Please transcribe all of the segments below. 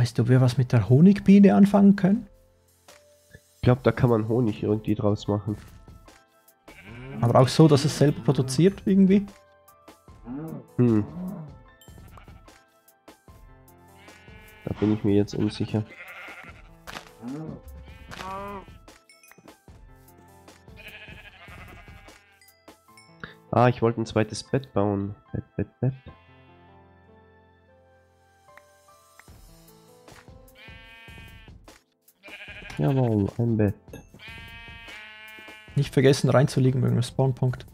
Weißt du, ob wir was mit der Honigbiene anfangen können? Ich glaube, da kann man Honig irgendwie draus machen. Aber auch so, dass es selber produziert irgendwie? Hm. Da bin ich mir jetzt unsicher. Ah, ich wollte ein zweites Bett bauen. Bett, Bett, Bett. Jawohl, ein Bett. Nicht vergessen reinzulegen wegen dem Spawnpunkt.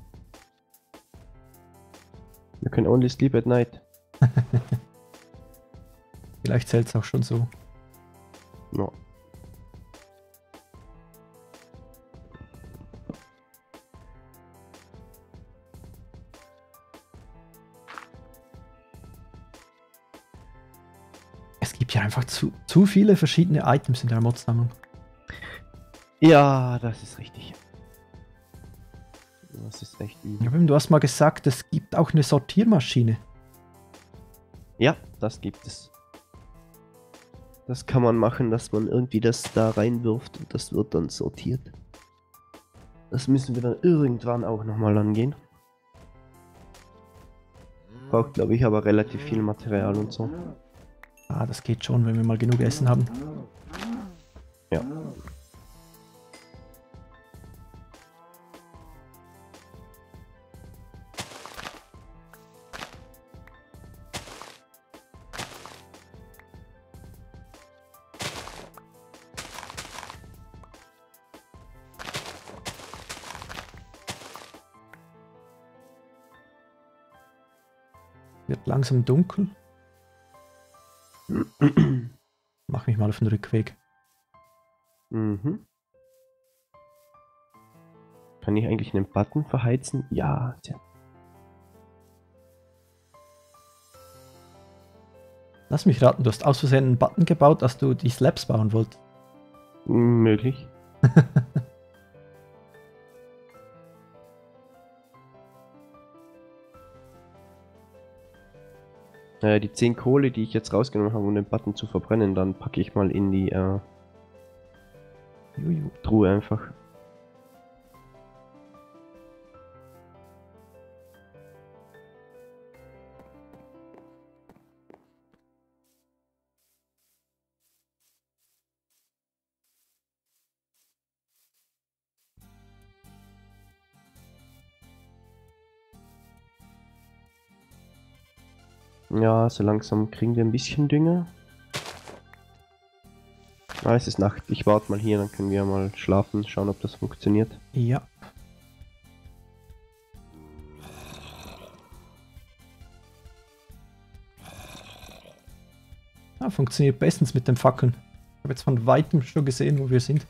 You can only sleep at night. Vielleicht zählt es auch schon so. Ja. Es gibt ja einfach zu, zu viele verschiedene Items in der Mod-Sammlung. Ja, das ist richtig. Das ist echt übel. Du hast mal gesagt, es gibt auch eine Sortiermaschine. Ja, das gibt es. Das kann man machen, dass man irgendwie das da reinwirft und das wird dann sortiert. Das müssen wir dann irgendwann auch nochmal angehen. Braucht, glaube ich, aber relativ viel Material und so. Ah, das geht schon, wenn wir mal genug Essen haben. Ja. Langsam dunkel. Mach mich mal auf den Rückweg. Mhm. Kann ich eigentlich einen Button verheizen? Ja, tja. Lass mich raten, du hast aus Versehen einen Button gebaut, dass du die Slabs bauen wolltest. Möglich. Äh, die 10 Kohle, die ich jetzt rausgenommen habe, um den Button zu verbrennen, dann packe ich mal in die äh. Truhe einfach. Ja, so langsam kriegen wir ein bisschen Dünger. Ah, es ist Nacht. Ich warte mal hier, dann können wir mal schlafen, schauen, ob das funktioniert. Ja. Ah, funktioniert bestens mit den Fackeln. Ich habe jetzt von weitem schon gesehen, wo wir sind.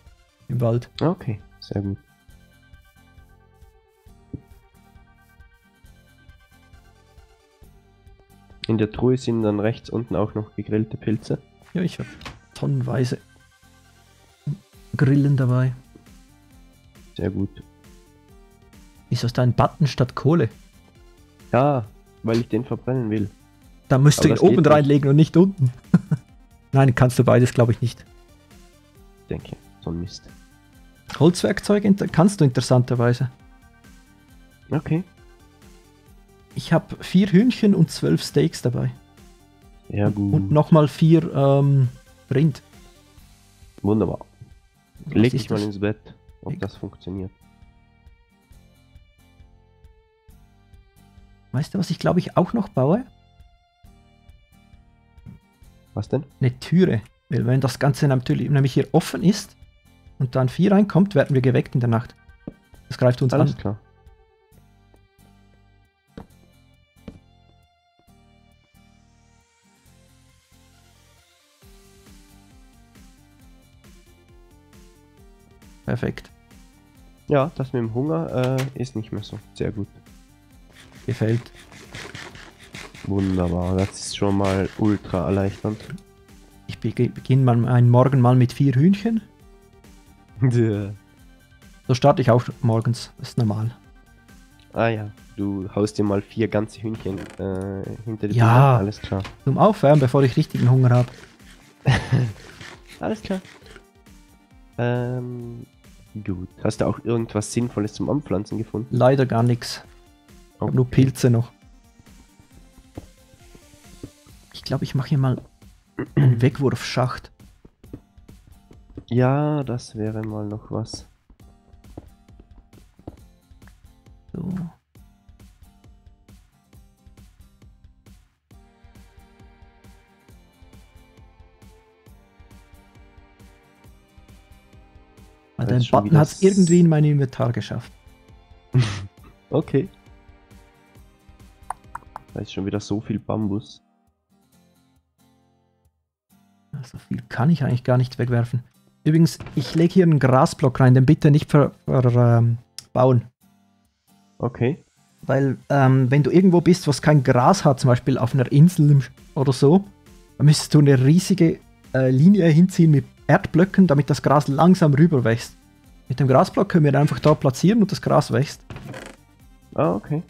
Im Wald. Okay, sehr gut. In der Truhe sind dann rechts unten auch noch gegrillte Pilze. Ja, ich habe tonnenweise Grillen dabei. Sehr gut. Wieso ist da ein Button statt Kohle? Ja, weil ich den verbrennen will. Da musst Aber du ihn das oben nicht. reinlegen und nicht unten. Nein, kannst du beides, glaube ich, nicht. Ich denke, so ein Mist. Holzwerkzeug kannst du interessanterweise. Okay. Ich habe vier Hühnchen und zwölf Steaks dabei. Ja, gut. Und nochmal vier ähm, Rind. Wunderbar. Was Leg dich mal ins Bett, ob Leg- das funktioniert. Weißt du, was ich glaube ich auch noch baue? Was denn? Eine Türe. Weil wenn das Ganze natürlich nämlich hier offen ist und dann vier reinkommt, werden wir geweckt in der Nacht. Das greift uns Alles an. klar. Perfekt. Ja, das mit dem Hunger äh, ist nicht mehr so. Sehr gut. Gefällt. Wunderbar. Das ist schon mal ultra erleichternd. Ich beginne mal meinen Morgen mal mit vier Hühnchen. So starte ich auch morgens. Das ist normal. ah ja, du haust dir mal vier ganze Hühnchen äh, hinter die Ja. Bühne. Alles klar. Zum Aufwärmen, bevor ich richtigen Hunger habe. Alles klar. Ähm, gut. Hast du auch irgendwas Sinnvolles zum Anpflanzen gefunden? Leider gar nichts. Ich habe nur Pilze noch. Ich glaube, ich mache hier mal einen Wegwurfschacht. Ja, das wäre mal noch was. So. Weil schon Button hat es irgendwie in mein Inventar geschafft. Okay. Da ist schon wieder so viel Bambus. So viel kann ich eigentlich gar nicht wegwerfen. Übrigens, ich lege hier einen Grasblock rein, den bitte nicht verbauen. Ver, ähm. Okay. Weil, ähm, wenn du irgendwo bist, was kein Gras hat, zum Beispiel auf einer Insel oder so, dann müsstest du eine riesige äh, Linie hinziehen mit Erdblöcken, damit das Gras langsam rüber wächst. Mit dem Grasblock können wir ihn einfach da platzieren und das Gras wächst. Ah, okay.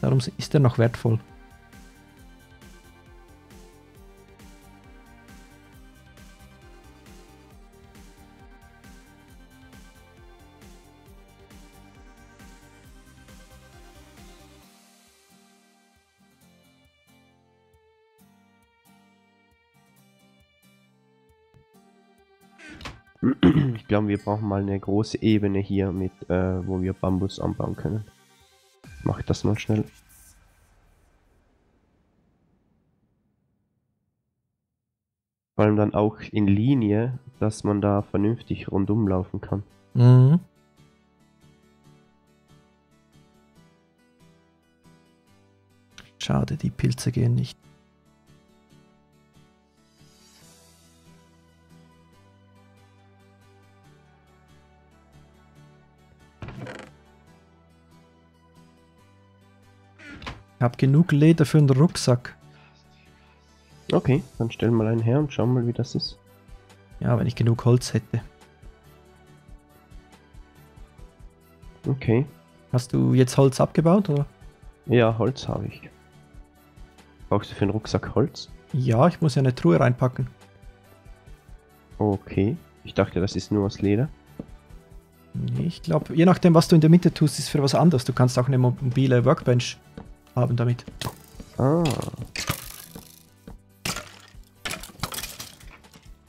Darum ist er noch wertvoll. Glaube, wir brauchen mal eine große Ebene hier mit, äh, wo wir Bambus anbauen können. Mach das mal schnell. Vor allem dann auch in Linie, dass man da vernünftig rundum laufen kann. Mhm. Schade, die Pilze gehen nicht. Ich habe genug Leder für einen Rucksack. Okay, dann stell mal einen her und schau mal, wie das ist. Ja, wenn ich genug Holz hätte. Okay. Hast du jetzt Holz abgebaut, oder? Ja, Holz habe ich. Brauchst du für einen Rucksack Holz? Ja, ich muss ja eine Truhe reinpacken. Okay. Ich dachte, das ist nur aus Leder. Nee, ich glaube, je nachdem, was du in der Mitte tust, ist für was anderes. Du kannst auch eine mobile Workbench haben damit. Ah,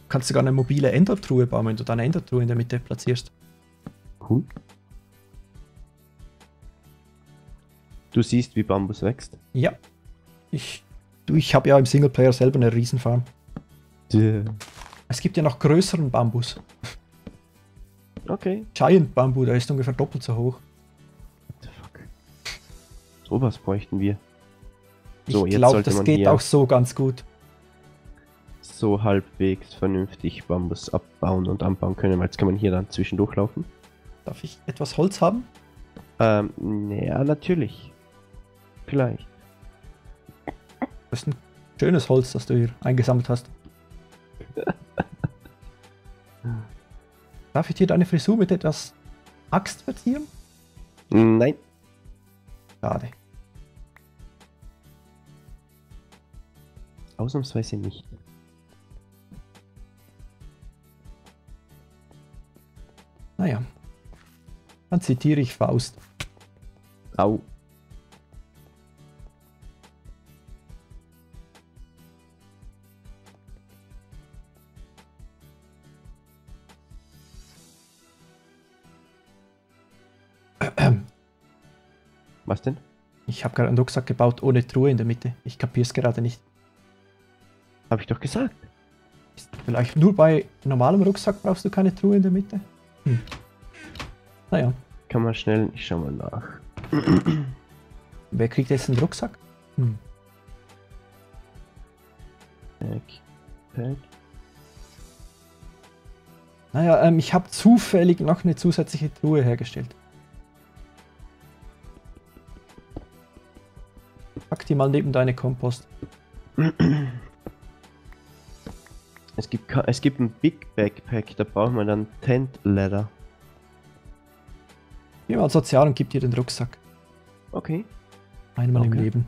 Kannst sogar eine mobile Endertruhe bauen, wenn du deine Endertruhe in der Mitte platzierst. cool. Du siehst, wie Bambus wächst. Ja. Ich, du, ich habe ja im Singleplayer selber eine Riesenfarm. Es gibt ja noch größeren Bambus. Okay. Giant Bambu, der ist ungefähr doppelt so hoch. What the fuck? So was bräuchten wir. So, ich glaube, das geht auch so ganz gut. so halbwegs vernünftig Bambus abbauen und anbauen können, weil jetzt kann man hier dann zwischendurch laufen. Darf ich etwas Holz haben? Ähm, naja, natürlich. Vielleicht. Das ist ein schönes Holz, das du hier eingesammelt hast. Darf ich dir deine Frisur mit etwas Axt verzieren? Nein. Schade. Ausnahmsweise nicht. Naja. Dann zitiere ich Faust. Au. Was denn? Ich habe gerade einen Rucksack gebaut ohne Truhe in der Mitte. Ich kapiere es gerade nicht. Hab ich doch gesagt. Vielleicht nur bei normalem Rucksack brauchst du keine Truhe in der Mitte? Hm. Naja, Kann man schnell, ich schau mal nach. wer kriegt jetzt einen Rucksack? Hm. Backpack. Naja, ähm, ich habe zufällig noch eine zusätzliche Truhe hergestellt. Pack die mal neben deine Kompost. Es gibt, es gibt ein Big Backpack, da braucht man dann Tent Leather. Geh mal sozial und gib dir den Rucksack. Okay. Einmal im Okay. Leben.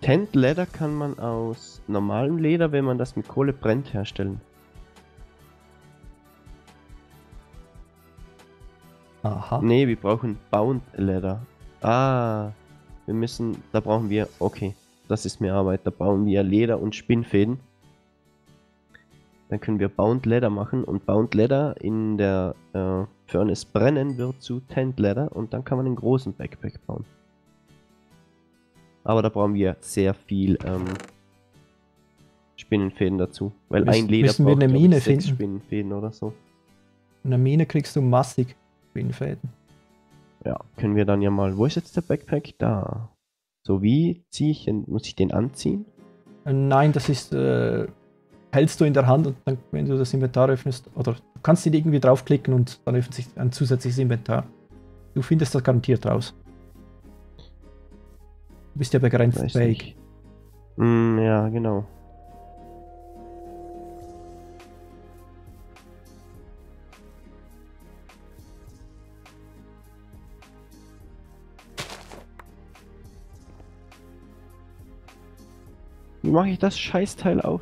Tent Leder kann man aus normalem Leder, wenn man das mit Kohle brennt, herstellen. Aha. Nee, wir brauchen Bound Leather. Ah, wir müssen, da brauchen wir, okay, das ist mehr Arbeit. Da bauen wir Leder und Spinnfäden. Dann können wir Bound Leather machen und Bound Leather in der äh, Furnace brennen wird zu Tent Leather und dann kann man einen großen Backpack bauen. Aber da brauchen wir sehr viel ähm, Spinnenfäden dazu. Weil Müssen- ein Leder müssen wir braucht eine ich, Mine sechs finden? Spinnenfäden oder so. In der Mine kriegst du massig Spinnfäden. Ja, können wir dann ja mal. Wo ist jetzt der Backpack? Da. So wie ziehe ich den? Muss ich den anziehen? Äh, Nein, das ist, äh, hältst du in der Hand und dann, wenn du das Inventar öffnest, oder du kannst ihn irgendwie draufklicken und dann öffnet sich ein zusätzliches Inventar. Du findest das garantiert raus. Du bist ja begrenzt fähig. Mm, ja, genau. Wie mache ich das Scheißteil auf?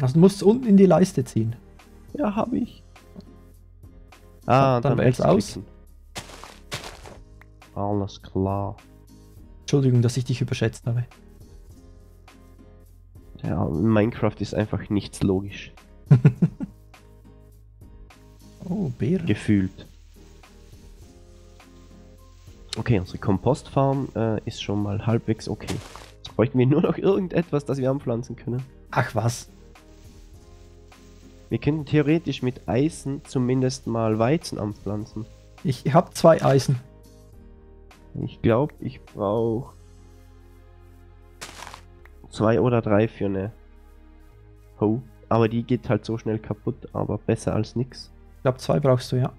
Also du musst es unten in die Leiste ziehen. Ja, habe ich. Ah, Dann dann, wähl's aus. klicken. Alles klar. Entschuldigung, dass ich dich überschätzt habe. Ja, in Minecraft ist einfach nichts logisch. Oh, Beeren. Gefühlt. Okay, unsere Kompostfarm äh, ist schon mal halbwegs okay. Jetzt bräuchten wir nur noch irgendetwas, das wir anpflanzen können. Ach was. Wir könnten theoretisch mit Eisen zumindest mal Weizen anpflanzen. Ich habe zwei Eisen. Ich glaube, ich brauche zwei oder drei für eine Ho. Aber die geht halt so schnell kaputt, aber besser als nix. Ich glaube, zwei brauchst du, ja.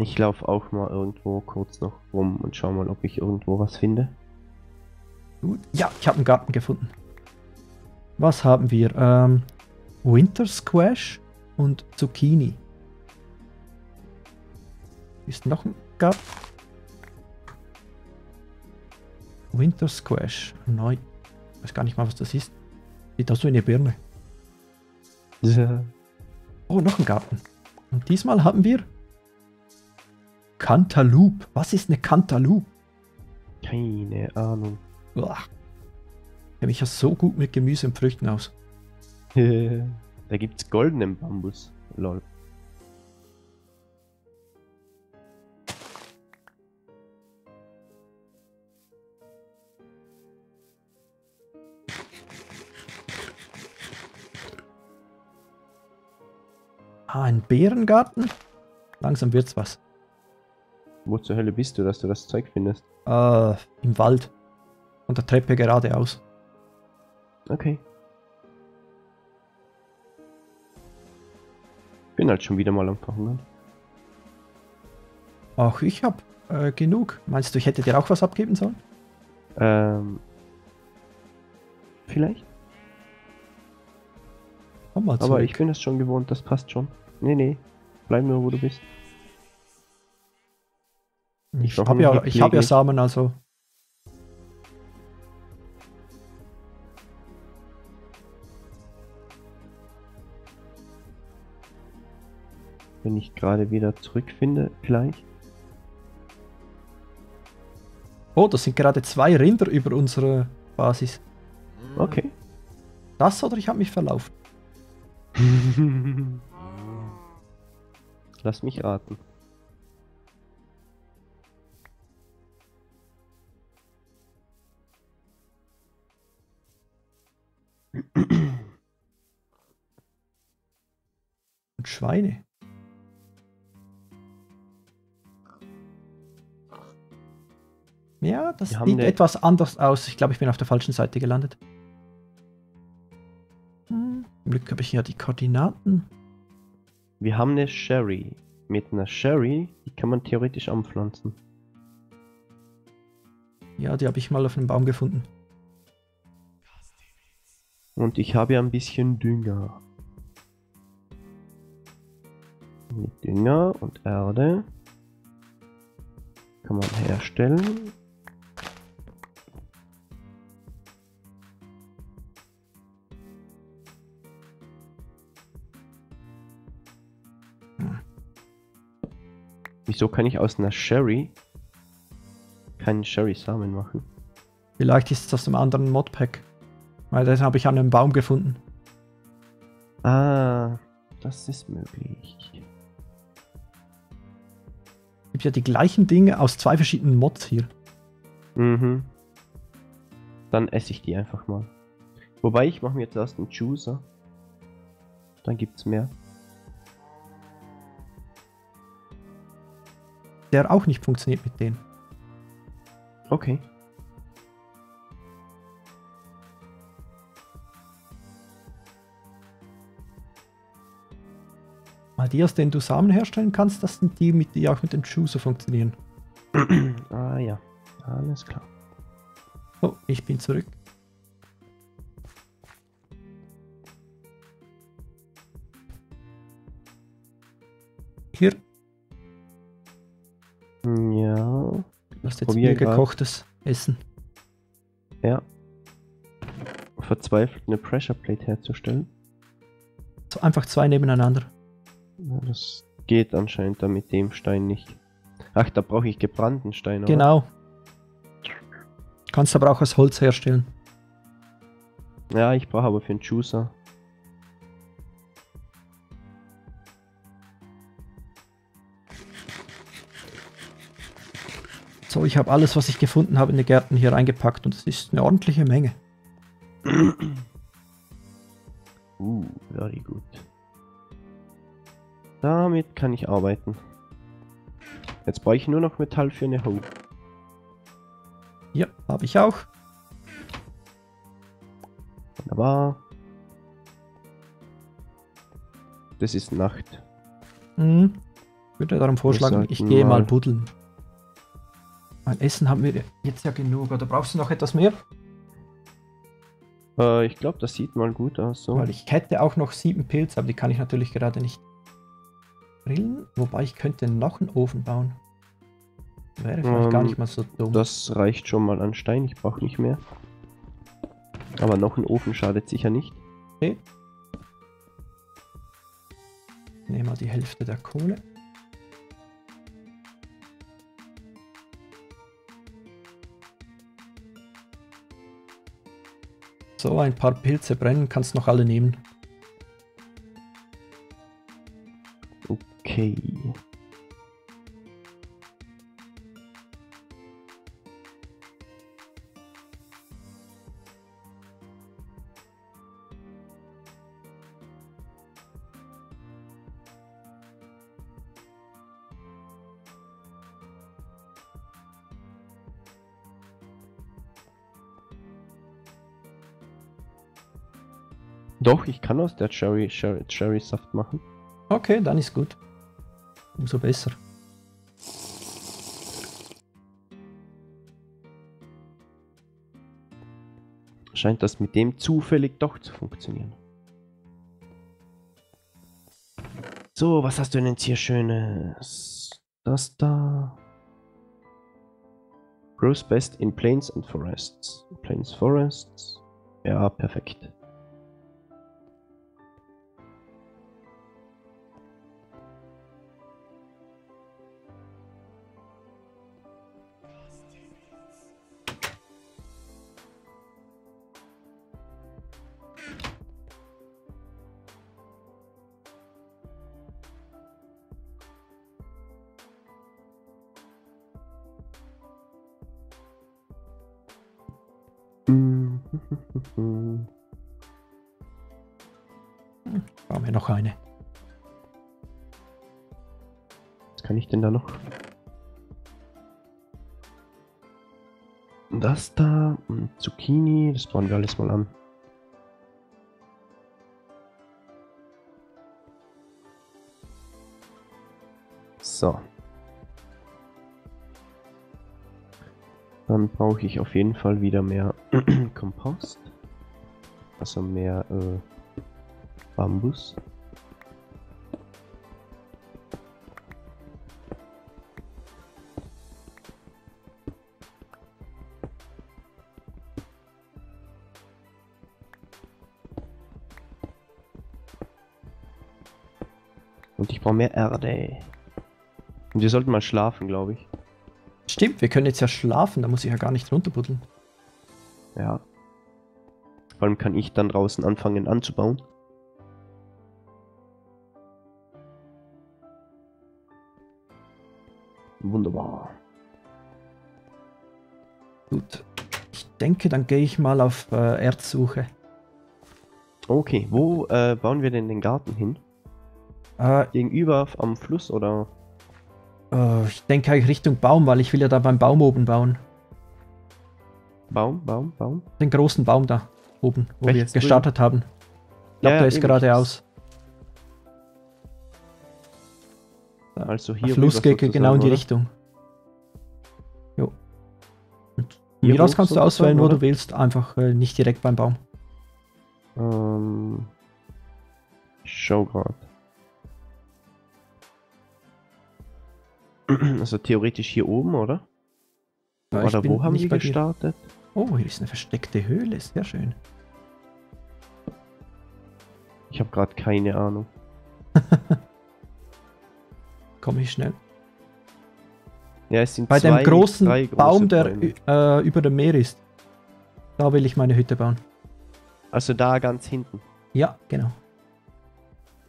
Ich laufe auch mal irgendwo kurz noch rum und schau mal, ob ich irgendwo was finde. Gut. Ja, ich habe einen Garten gefunden. Was haben wir? Ähm, Winter Squash und Zucchini. Ist noch ein Garten? Winter Squash. Neu. Ich weiß gar nicht mal, was das ist. Sieht aus wie eine Birne. Oh, noch ein Garten. Und diesmal haben wir Cantaloupe. Was ist eine Cantaloupe? Keine Ahnung. Uah. Ich kenne mich ja so gut mit Gemüse und Früchten aus. da gibt's goldenen Bambus. Lol. Ah, ein Beerengarten? Langsam wird's was. Wo zur Hölle bist du, dass du das Zeug findest? Äh, im Wald. Von der Treppe geradeaus. Okay. Bin halt schon wieder mal am Verhungern. Ach, ich hab äh, genug. Meinst du, ich hätte dir auch was abgeben sollen? Ähm. Vielleicht? Aber ich bin es schon gewohnt, das passt schon. Nee, nee. Bleib nur, wo du bist. Ich habe ja, ich hab ja. Samen, also. Wenn ich gerade wieder zurückfinde, vielleicht. Oh, das sind gerade zwei Rinder über unsere Basis. Okay. Das oder ich habe mich verlaufen? Lass mich raten. Und Schweine. Ja, das sieht etwas anders aus. Ich glaube, ich bin auf der falschen Seite gelandet. Hm, Zum Glück habe ich ja die Koordinaten. Wir haben eine Sherry. Mit einer Sherry, die kann man theoretisch anpflanzen. Ja, die habe ich mal auf einem Baum gefunden. Und ich habe ja ein bisschen Dünger. Mit Dünger und Erde Kann man herstellen. Wieso kann ich aus einer Sherry keinen Sherry-Samen machen? Vielleicht ist es aus dem anderen Modpack. Weil das habe ich an einem Baum gefunden. Ah, das ist möglich. Es gibt ja die gleichen Dinge aus zwei verschiedenen Mods hier. Mhm. Dann esse ich die einfach mal. Wobei, ich mache mir jetzt erst einen Juicer. Dann gibt's mehr. Der auch nicht funktioniert mit denen. Okay. Aus denen du Samen herstellen kannst, das sind die, mit die auch mit dem Juicer funktionieren. ah ja, alles klar. Oh, ich bin zurück. Hier, Ja, du hast jetzt mir gekochtes Essen. ja. Verzweifelt eine Pressure Plate herzustellen. So einfach zwei nebeneinander. Das geht anscheinend dann mit dem Stein nicht. Ach, da brauche ich gebrannten Stein. oder? Genau. Kannst aber auch aus Holz herstellen. Ja, ich brauche aber für einen Juicer. So, ich habe alles, was ich gefunden habe in den Gärten hier reingepackt und es ist eine ordentliche Menge. Uh, very good. Damit kann ich arbeiten. Jetzt brauche ich nur noch Metall für eine Hoe. Ja, habe ich auch. Wunderbar. Das ist Nacht. Mhm. Ich würde darum vorschlagen, ich gehe mal mal- buddeln. Mein Essen haben wir jetzt ja genug. Oder brauchst du noch etwas mehr? Äh, ich glaube, das sieht mal gut aus. So. Weil ich hätte auch noch sieben Pilze, aber die kann ich natürlich gerade nicht grillen. Wobei ich könnte noch einen Ofen bauen. Wäre vielleicht gar Ähm, nicht mal so dumm. Das reicht schon mal an Stein. Ich brauche nicht mehr. Aber noch ein Ofen schadet sicher nicht. Okay. Nehmen wir die Hälfte der Kohle. So, ein paar Pilze brennen, kannst noch alle nehmen. Okay. Doch, ich kann aus der Cherry, Cherry, Cherry Saft machen. Okay, dann ist gut. Umso besser. Scheint das mit dem zufällig doch zu funktionieren. So, was hast du denn jetzt hier Schönes? Das da. Grows best in plains and forests. Plains forests. Ja, perfekt. Brauchen wir noch eine. Was kann ich denn da noch? Das da, Zucchini, das bauen wir alles mal an. So. Dann brauche ich auf jeden Fall wieder mehr Kompost. Also mehr äh, Bambus. Und ich brauche mehr Erde. Und wir sollten mal schlafen, glaube ich. Stimmt, wir können jetzt ja schlafen, da muss ich ja gar nicht runterbuddeln. Ja. Vor allem kann ich dann draußen anfangen anzubauen. Wunderbar. Gut. Ich denke, dann gehe ich mal auf äh, Erzsuche. Okay, wo äh, bauen wir denn den Garten hin? Äh, Gegenüber am Fluss oder? Äh, ich denke eigentlich Richtung Baum, weil ich will ja da beim Baum oben bauen. Baum, Baum, Baum? Den großen Baum da oben, wo Rechts wir gestartet haben. Ich glaube, Ja, der ist geradeaus. Also hier. Fluss rüber geht genau in die sozusagen, Richtung. Jo. Und Hier mir aus hoch kannst du auswählen, wo oder? du willst, einfach äh, nicht direkt beim Baum. oder? Ähm, ich schau grad. Also theoretisch hier oben, oder? Ja, oder wo haben dir. gestartet? Oh, hier ist eine versteckte Höhle, sehr schön. Ich habe gerade keine Ahnung. Komm ich schnell. Ja, es sind Bei zwei, dem großen große Baum, der äh, über dem Meer ist. Da will ich meine Hütte bauen. Also da ganz hinten. Ja, genau.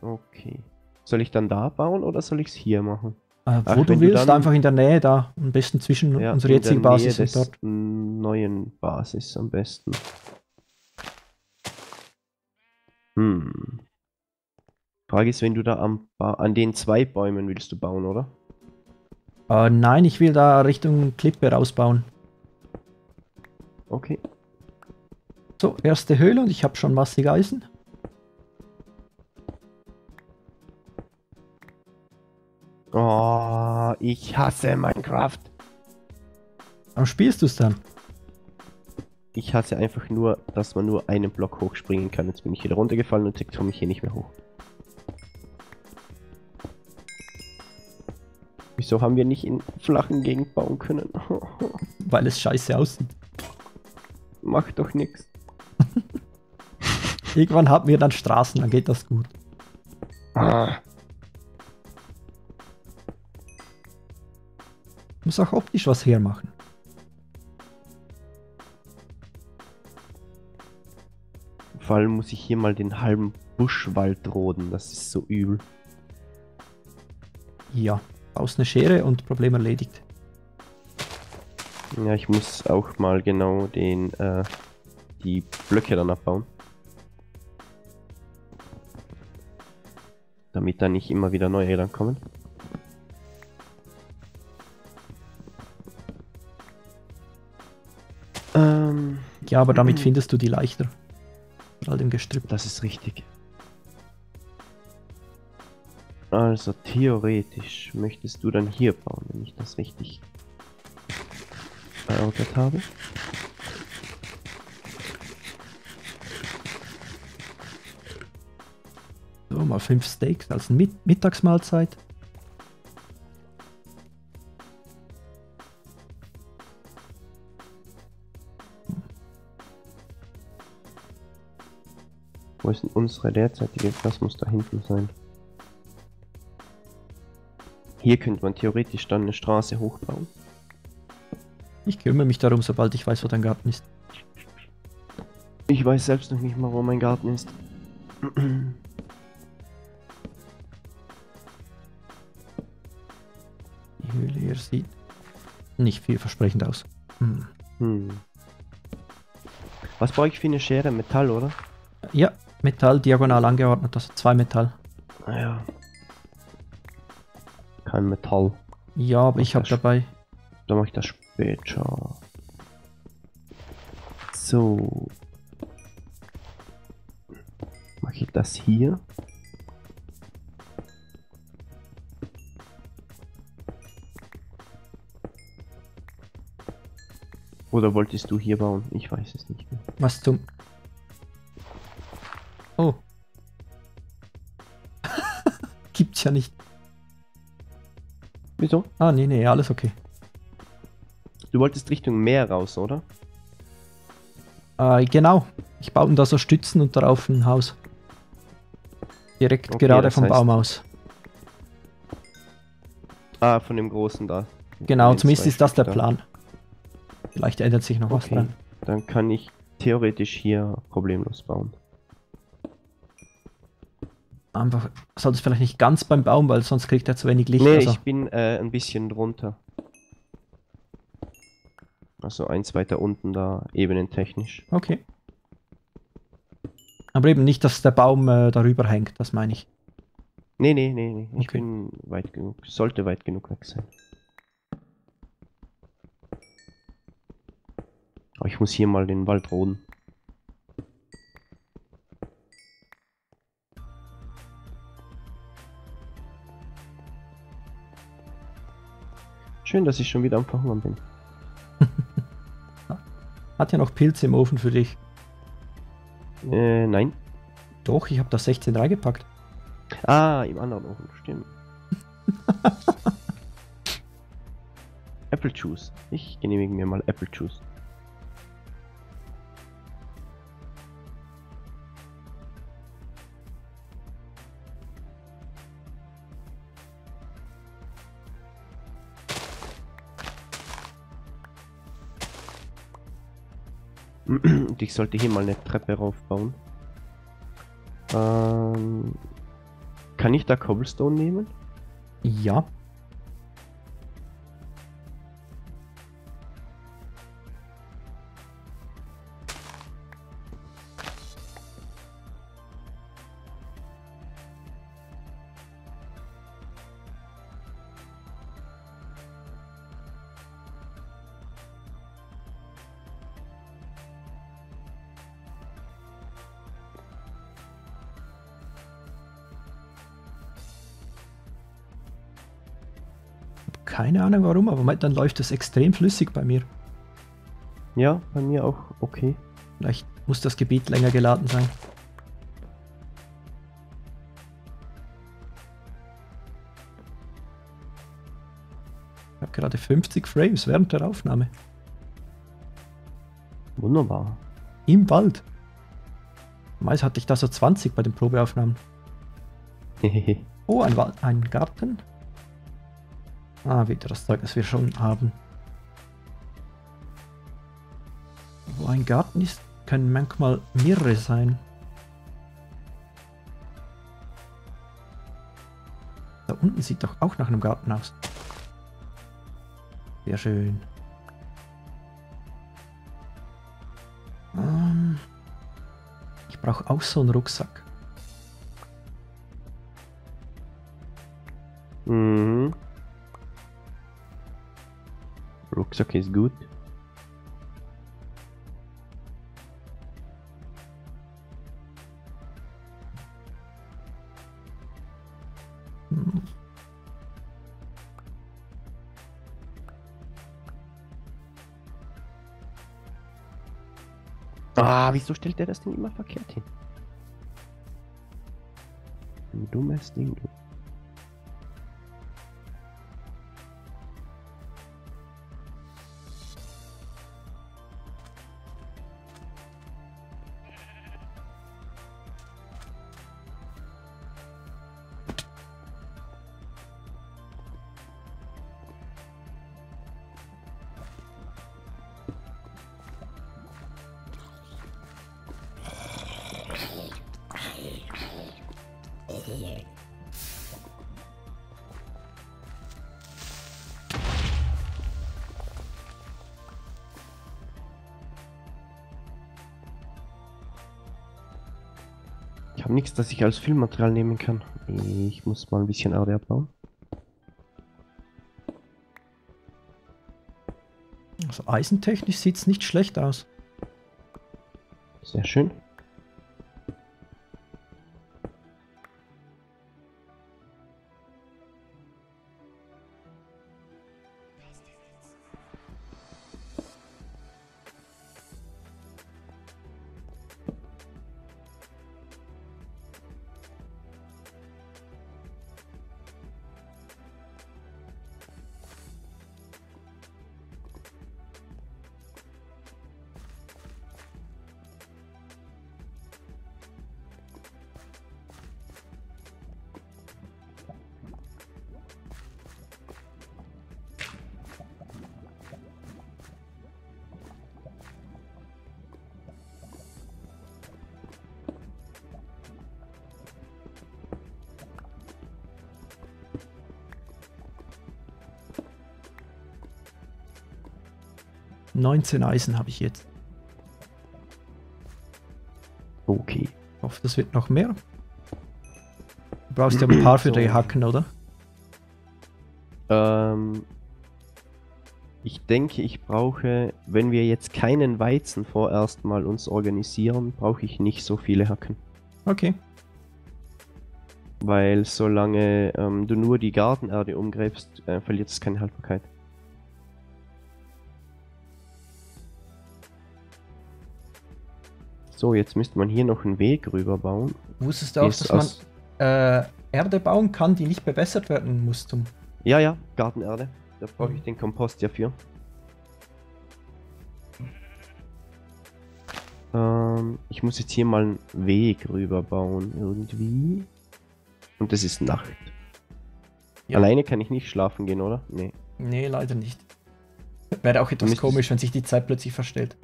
Okay. Soll ich dann da bauen oder soll ich es hier machen? Äh, Ach, wo du wenn du willst, dann- einfach in der Nähe da. Am besten zwischen Ja, unserer jetzigen Basis und dort. neuen Basis am besten. Hm. Frage ist, wenn du da am an den zwei Bäumen willst du bauen, oder? Äh, nein, ich will da Richtung Klippe rausbauen. Okay. So, erste Höhle und ich habe schon massig Eisen. Oh, ich hasse Minecraft. Warum spielst du es dann? Ich hasse einfach nur, dass man nur einen Block hochspringen kann. Jetzt bin ich wieder runtergefallen und jetzt komme ich hier nicht mehr hoch. Wieso haben wir nicht in flachen Gegend bauen können? Weil es scheiße aussieht. Macht doch nichts. Irgendwann haben wir dann Straßen, dann geht das gut. Ah. Muss auch optisch was hermachen. Vor allem muss ich hier mal den halben Buschwald roden. Das ist so übel. Ja, aus eine Schere und Problem erledigt. Ja, ich muss auch mal genau den, äh, die Blöcke dann abbauen. Damit da nicht immer wieder neue dann kommen. Ähm, Ja, aber damit findest du die leichter. Mit all dem Gestrüpp. das ist richtig. Also theoretisch möchtest du dann hier bauen, wenn ich das richtig erörtert habe. So, mal fünf Steaks als Mit Mittagsmahlzeit. Wo ist denn unsere derzeitige? Das muss da hinten sein. Hier könnte man theoretisch dann eine Straße hochbauen. Ich kümmere mich darum, sobald ich weiß, wo dein Garten ist. Ich weiß selbst noch nicht mal, wo mein Garten ist. Die Höhle hier sieht nicht vielversprechend aus. Hm. Hm. Was brauche ich für eine Schere? Metall, oder? Ja, Metall diagonal angeordnet, also zwei Metall. Naja. Kein Metall. Ja, aber Was ich habe dabei. Dann mache ich das später. So. Mache ich das hier? Oder wolltest du hier bauen? Ich weiß es nicht mehr. Was zum. Ja nicht. Wieso? Ah, nee, nee, alles okay. Du wolltest Richtung Meer raus, oder? Äh, genau. Ich baue da so Stützen und darauf ein Haus. Direkt Okay, gerade vom heißt- Baum aus. Ah, von dem großen da. Genau, Ein, zumindest ist das der da. Plan. Vielleicht ändert sich noch was Okay. dran. Dann kann ich theoretisch hier problemlos bauen. Einfach, solltest vielleicht nicht ganz beim Baum, weil sonst kriegt er zu wenig Licht. nee, also, ich bin äh, ein bisschen drunter. Also eins weiter unten da, ebenentechnisch. okay. Aber eben nicht, dass der Baum äh, darüber hängt, das meine ich. Nee, nee, nee, nee. Ich Okay. bin weit genug. Sollte weit genug weg sein. Aber ich muss hier mal den Wald roden. Schön, dass ich schon wieder am Verhungern bin. Hat ja noch Pilze im Ofen für dich. Äh, nein. Doch, ich habe da 16 reingepackt. Ah, im anderen Ofen, stimmt. Apple Juice. Ich genehmige mir mal Apple Juice. Und ich sollte hier mal eine Treppe raufbauen. Ähm, kann ich da Cobblestone nehmen? Ja. Keine Ahnung warum, aber dann läuft es extrem flüssig bei mir. Ja, bei mir auch okay. Vielleicht muss das Gebiet länger geladen sein. Ich habe gerade 50 Frames während der Aufnahme. Wunderbar. Im Wald. Meist hatte ich da so 20 bei den Probeaufnahmen. Oh, ein, Wald, ein Garten. Ah, wieder das Zeug, das wir schon haben. Wo ein Garten ist, können manchmal mehrere sein. Da unten sieht doch auch nach einem Garten aus. Sehr schön. Ähm, ich brauche auch so einen Rucksack. Rucksack ist gut. Hm. Ah, wieso stellt der das Ding immer verkehrt hin? Ein dummes Ding, du. Ich habe nichts, das ich als Filmmaterial nehmen kann. Ich muss mal ein bisschen Erde abbauen. Also eisentechnisch sieht es nicht schlecht aus. Sehr schön. 19 Eisen habe ich jetzt. Okay. Ich hoffe, das wird noch mehr. Du brauchst ja ein paar für So. die Hacken, oder? Ähm, ich denke, ich brauche, wenn wir jetzt keinen Weizen vorerst mal uns organisieren, brauche ich nicht so viele Hacken. Okay. Weil solange ähm, du nur die Gartenerde umgräbst, äh, verliert es keine Haltbarkeit. So, jetzt müsste man hier noch einen Weg rüber bauen. Wusstest du auch, dass man äh, Erde bauen kann, die nicht bewässert werden muss zum. Ja, ja, Gartenerde. Da brauche ich den Kompost ja für. Ähm, ich muss jetzt hier mal einen Weg rüber bauen, irgendwie. Und es ist Nacht. Ja. Alleine kann ich nicht schlafen gehen, oder? Nee. Nee, leider nicht. Wäre auch etwas komisch, wenn sich die Zeit plötzlich verstellt.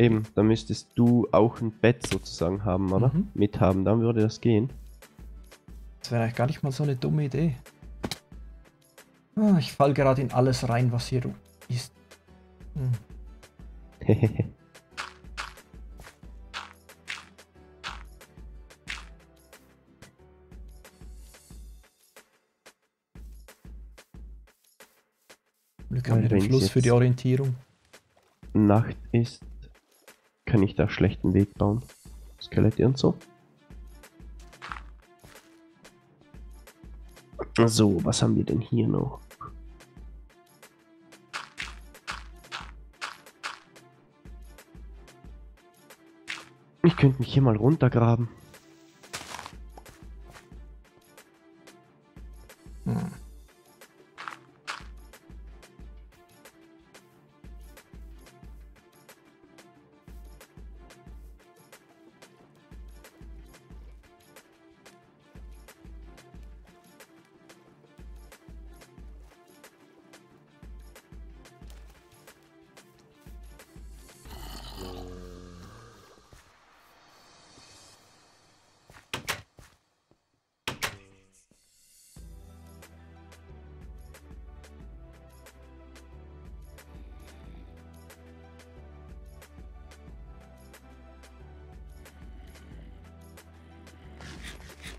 Eben, da müsstest du auch ein Bett sozusagen haben, oder? Mhm. Mithaben, dann würde das gehen. Das wäre eigentlich gar nicht mal so eine dumme Idee. Ah, ich fall gerade in alles rein, was hier ist. Hm. Glück haben wir den Fluss für die Orientierung. Nacht ist, kann ich da schlechten Weg bauen. Skelette und so. So, was haben wir denn hier noch? Ich könnte mich hier mal runtergraben.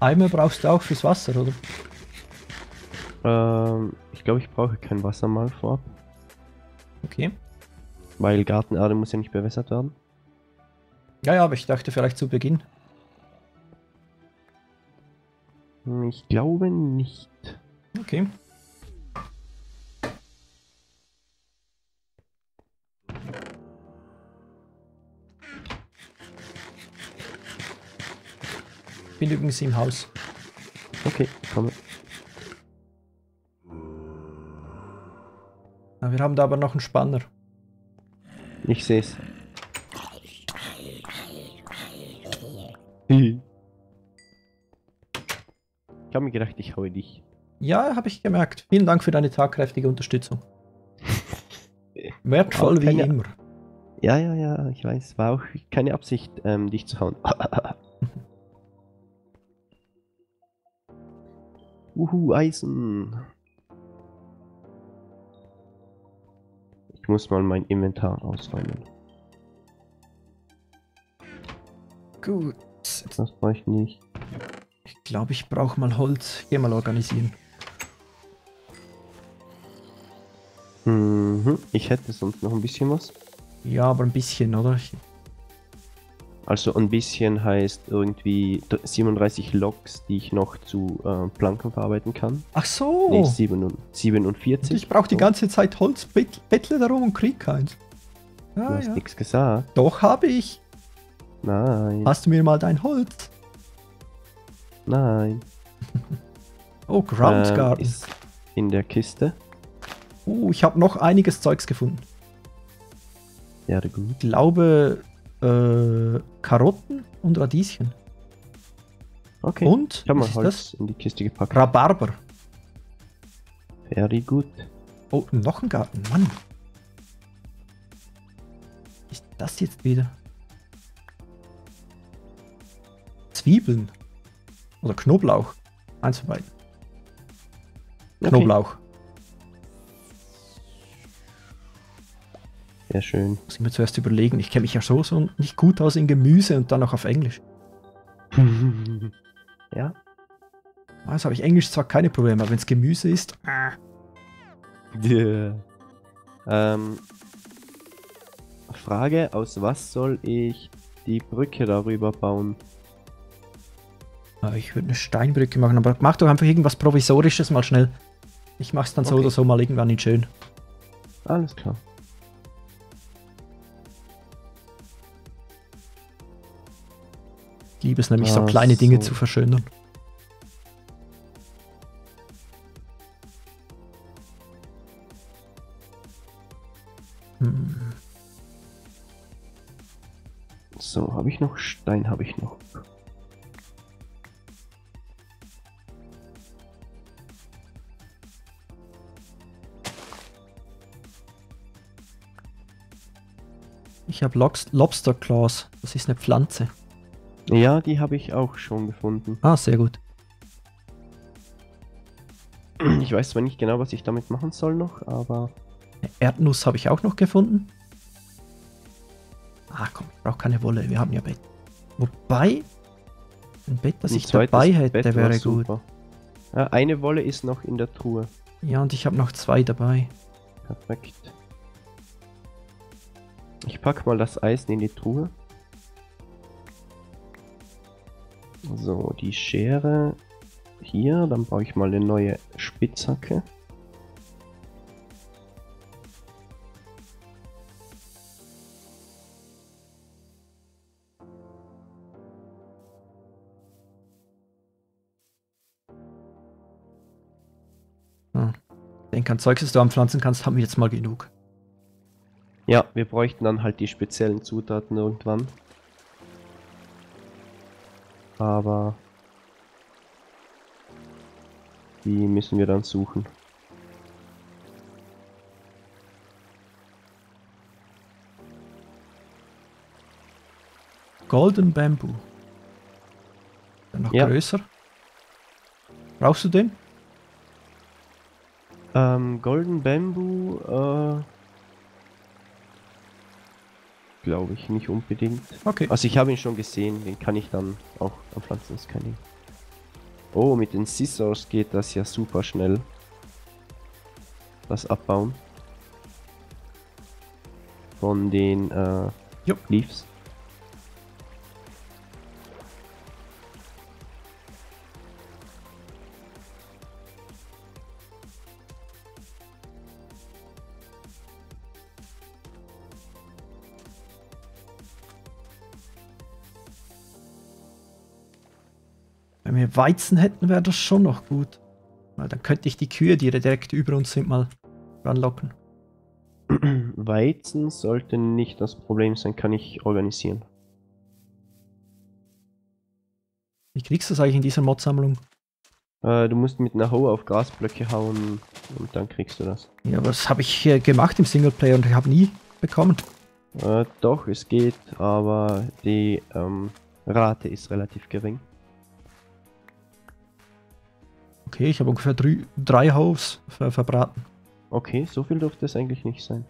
Eimer brauchst du auch fürs Wasser, oder? Ähm, ich glaube, ich brauche kein Wasser mal vorab, Okay. weil Gartenerde muss ja nicht bewässert werden. Ja, ja, aber ich dachte vielleicht zu Beginn. Hm, Ich glaube nicht. Okay. Bin übrigens im Haus. Okay, komm. Ah, Wir haben da aber noch einen Spanner. Ich sehe es. Ich habe mir gedacht, ich haue dich. Ja, habe ich gemerkt. Vielen Dank für deine tagkräftige Unterstützung. Wertvoll wie immer. Ja, ja, ja, ich weiß. War auch keine Absicht, ähm, dich zu hauen. Uhu, Eisen. Ich muss mal mein Inventar ausräumen. Gut. Das brauche ich nicht. Ich glaube, ich brauche mal Holz. Geh mal organisieren. Mhm. Ich hätte sonst noch ein bisschen was. Ja, aber ein bisschen, oder? Ich, Also ein bisschen heißt irgendwie d- 37 Loks, die ich noch zu äh, Planken verarbeiten kann. Ach so. Nee, 7 und- 47. ich brauche die ganze Zeit Holz, bet bettle darum und krieg keins. Du Ja, hast ja. nichts gesagt. Doch, habe ich. Nein. Hast du mir mal dein Holz? Nein. Oh, Ground Ähm, ist in der Kiste. Oh, ich habe noch einiges Zeugs gefunden. Ja, gut. Ich glaube, äh, Karotten und Radieschen. Okay. Und, ich was mal ist Holz in die Kiste gepackt. das? Rhabarber. Very gut. Oh, noch ein Garten, Mann. Ist das jetzt wieder? Zwiebeln. Oder Knoblauch. Eins von beiden. Okay. Knoblauch. Sehr schön. Muss ich mir zuerst überlegen. Ich kenne mich ja so, so nicht gut aus in Gemüse und dann auch auf Englisch. ja. Also habe ich Englisch zwar keine Probleme, aber wenn es Gemüse ist. Ah. Yeah. Ähm, Frage, aus was soll ich die Brücke darüber bauen? Ah, Ich würde eine Steinbrücke machen, aber mach doch einfach irgendwas Provisorisches mal schnell. Ich mach's dann so Okay. oder so mal irgendwann in schön. Alles klar. Ich liebe es nämlich, so Ah, kleine Dinge so. zu verschönern. Hm. So, habe ich noch Stein, habe ich noch. Ich habe Lobster Claws. Das ist eine Pflanze. Ja, die habe ich auch schon gefunden. Ah, sehr gut. Ich weiß zwar nicht genau, was ich damit machen soll noch, aber Erdnuss habe ich auch noch gefunden. Ah, komm, ich brauche keine Wolle. Wir haben ja Bett. Wobei, ein Bett, das ein ich dabei hätte, Bett wär wäre gut. Ja, eine Wolle ist noch in der Truhe. Ja, und ich habe noch zwei dabei. Perfekt. Ich pack mal das Eisen in die Truhe. So, die Schere hier. Dann baue ich mal eine neue Spitzhacke. Ich denke, an Zeug, das du anpflanzen kannst, haben wir jetzt mal genug. Ja, wir bräuchten dann halt die speziellen Zutaten irgendwann. Aber die müssen wir dann suchen. Golden Bamboo. Dann noch Ja. größer. Brauchst du den? Ähm, Golden Bamboo, äh, glaube ich nicht unbedingt. Okay. Also ich habe ihn schon gesehen, den kann ich dann auch anpflanzen, das kann ich. Oh, mit den Scissors geht das ja super schnell. Das Abbauen. Von den äh. Leaves. Wir Weizen hätten, wäre das schon noch gut. Weil dann könnte ich die Kühe, die direkt über uns sind, mal ranlocken. Weizen sollte nicht das Problem sein, kann ich organisieren. Wie kriegst du das eigentlich in dieser Mod-Sammlung? Äh, du musst mit einer Hoe auf Grasblöcke hauen und dann kriegst du das. Ja, aber das habe ich äh, gemacht im Singleplayer und ich habe nie bekommen. Äh, doch, es geht, aber die ähm, Rate ist relativ gering. Okay, ich habe ungefähr drei, drei Hoves ver verbraten. Okay, so viel dürfte es eigentlich nicht sein.